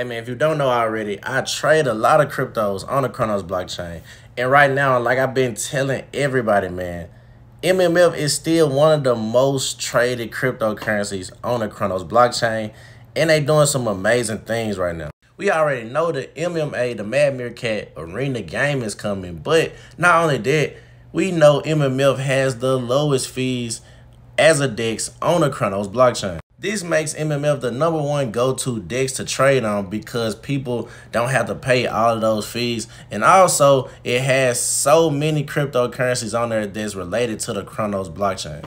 Hey man, if you don't know already, I trade a lot of cryptos on the Cronos blockchain. And right now, like I've been telling everybody, man, MMF is still one of the most traded cryptocurrencies on the Cronos blockchain. And they doing some amazing things right now. We already know the MMA, the Mad Meerkat Arena game is coming. But not only that, we know MMF has the lowest fees as a DEX on the Cronos blockchain. This makes MMF the number one go-to DEX to trade on because people don't have to pay all of those fees. And also, it has so many cryptocurrencies on there that's related to the Cronos blockchain.